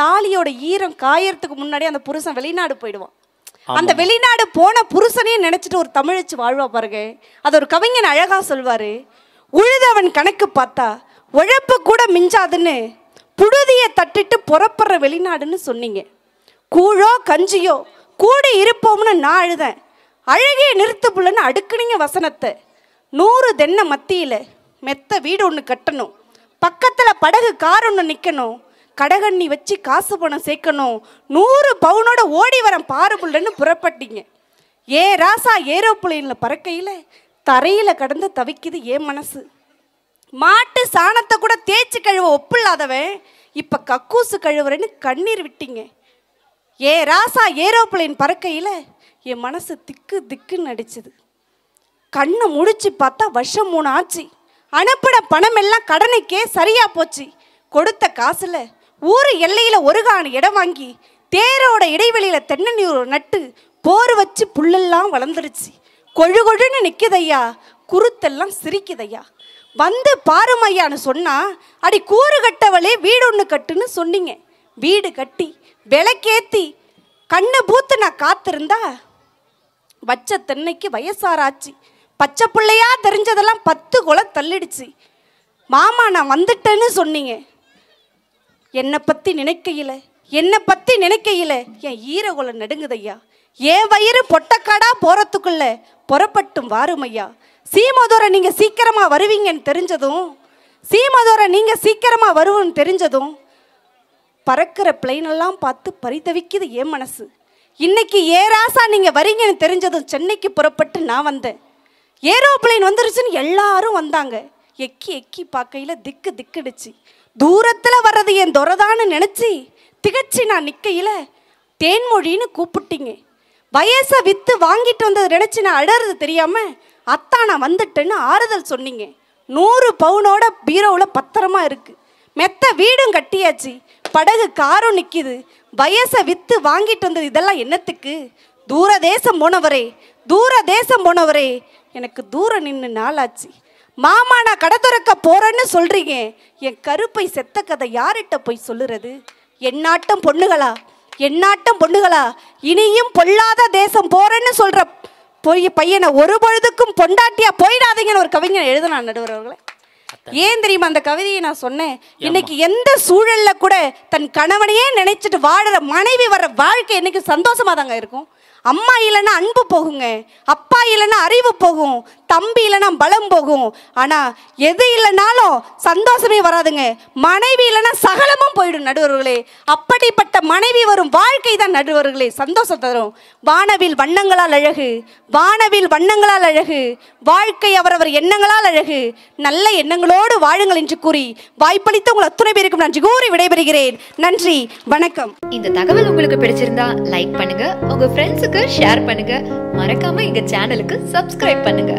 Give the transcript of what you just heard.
தாலியோட ஈரம் காயறதுக்கு முன்னாடி அந்த புருஷன் வெளிநாடு போயிடுவான். அந்த வெளிநாடு போன புருஷனையும் நினைச்சிட்டு ஒரு தமிழச்சு வாழ்வா பாருங்க. அது ஒரு கவிஞன் அழகா சொல்வாரு. உழுதவன் கணக்கு பார்த்தா உழைப்பு கூட மிஞ்சாதுன்னு புழுதியை தட்டிட்டு புறப்படுற வெளிநாடுன்னு சொன்னீங்க. கூழோ கஞ்சியோ கூடி இருப்போம்னு நான் அழுதேன். அழகிய நிறுத்து புள்ளன்னு அடுக்குனீங்க வசனத்தை. நூறு தென்னை மத்தியில் மெத்த வீடு ஒன்று கட்டணும். பக்கத்தில் படகு கார் ஒன்று நிற்கணும் கடகண்ணி வச்சு காசு பணம் சேர்க்கணும். நூறு பவுனோட ஓடி வரேன் பாரு புள்ளன்னு புறப்பட்டீங்க. ஏ ராசா ஏரோப்ளைனில் பறக்கையில் தரையில் கடந்து தவிக்குது ஏன் மனசு. மாட்டு சாணத்தை கூட தேய்ச்சி கழுவ ஒப்பில்லாதவன் இப்போ கக்கூசு கழுவுறேன்னு கண்ணீர் விட்டீங்க. ஏ ராசா ஏரோப்ளைன் பறக்கையில் என் மனசு திக்கு திக்குன்னு அடிச்சுது கண்ணை முடிச்சு பார்த்தா வருஷம் மூணு ஆச்சு. அனுப்பின பணம் எல்லாம் கடனுக்கே சரியா போச்சு. கொடுத்த காசில் ஊர் எல்லையில் ஒரு காணி இடம் வாங்கி தேரோட இடைவெளியில் தென்னநீர் நட்டு போர் வச்சு புல்லெல்லாம் வளர்ந்துருச்சு. கொழு கொழுன்னு நிக்குதையா குருத்தெல்லாம் சிரிக்குதையா வந்து பாருமையான்னு சொன்னால் அடி கூறு கட்டவளே வீடு ஒன்று கட்டுன்னு சொன்னீங்க. வீடு கட்டி விளக்கேற்றி கண்ணு பூத்து நான் காத்திருந்தா வச்ச தென்னைக்கு வயசாராச்சு. பச்சை பிள்ளையா தெரிஞ்சதெல்லாம் பத்து குலம் தள்ளிடுச்சு. மாமா நான் வந்துட்டேன்னு சொன்னீங்க. என்னை பற்றி நினைக்கையில் என்னை பற்றி நினைக்கையில் என் ஈரகுல நடுங்குதையா? என் வயிறு பொட்டக்காடா போகிறதுக்குள்ள புறப்பட்டும் வாருமையா? சீமதோரை நீங்கள் சீக்கிரமாக வருவீங்கன்னு தெரிஞ்சதும் சீமதோரை நீங்கள் சீக்கிரமாக வருவோன்னு தெரிஞ்சதும் பறக்கிற பிளைனெல்லாம் பார்த்து பரிதவிக்குது என் மனசு. இன்னைக்கு ஏராசா நீங்கள் வரீங்கன்னு தெரிஞ்சதும் சென்னைக்கு புறப்பட்டு நான் வந்தேன். ஏரோப்ளைன் வந்துருச்சுன்னு எல்லாரும் வந்தாங்க. எக்கி எக்கி பார்க்கையில் திக்கு திக்குடுச்சு. தூரத்தில் வர்றது என் துரதான்னு நினச்சி திகச்சு நான் நிற்கையில் தேன்மொழின்னு கூப்பிட்டீங்க. வயசை விற்று வாங்கிட்டு வந்தது நினச்சி நான் அடறது தெரியாமல் அத்தா நான் வந்துட்டேன்னு ஆறுதல் சொன்னீங்க. நூறு பவுனோட பீரோவில் பத்திரமா இருக்குது மெத்த வீடும் கட்டியாச்சு. படகு காரும் நிற்கிது வயசை விற்று வாங்கிட்டு வந்தது இதெல்லாம் என்னத்துக்கு? தூர தேசம் போனவரே தூர தேசம் போனவரே எனக்கு தூரம் நின்று நாளாச்சு. மாமா நான் கடை திறக்க போறேன்னு சொல்றீங்க. என் கருப்பை செத்த கதை யார்கிட்ட போய் சொல்லுறது? என்னாட்டம் பொண்ணுகளா? என்னாட்டம் பொண்ணுகளா? இனியும் பொல்லாத தேசம் போறேன்னு சொல்ற பொய் பையனை ஒரு பொழுதுக்கும் பொண்டாட்டியா போயிடாதீங்கன்னு ஒரு கவிஞர் எழுதினான் நடுவர் அவர்களே. ஏன் தெரியுமா அந்த கவிதையை நான் சொன்னேன்? இன்னைக்கு எந்த சூழல்ல கூட தன் கணவனையே நினைச்சிட்டு வாழுற மனைவி வர வாழ்க்கை இன்னைக்கு சந்தோஷமா தாங்க இருக்கும்? அம்மா இல்லைன்னா அன்பு போகுங்க. அப்பா இல்லைன்னா அறிவு போகும். தம்பி இல்லைன்னா பலம் போகும். ஆனால் எது இல்லைனாலும் சந்தோஷமே வராதுங்க. மனைவி இல்லைன்னா சகலமும் போயிடும் நடுவர்களே. அப்படிப்பட்ட மனைவி வரும் வாழ்க்கை தான் நடுவர்களே. சந்தோஷம் தரும். வானவில் வண்ணங்களால் அழகு. வானவில் வண்ணங்களால் அழகு. வாழ்க்கை அவரவர் எண்ணங்களால் அழகு. நல்ல எண்ணங்களோடு வாழுங்கள் என்று கூறி வாய்ப்பளித்த உங்கள் அத்துணை பேருக்கும் நன்றி கூறி விடைபெறுகிறேன். நன்றி. வணக்கம். இந்த தகவல் உங்களுக்கு பிடிச்சிருந்தா லைக் பண்ணுங்க. உங்க ஃப்ரெண்ட்ஸுக்கு ஷேர் பண்ணுங்க. மறக்காம எங்க சேனலுக்கு சப்ஸ்கிரைப் பண்ணுங்க.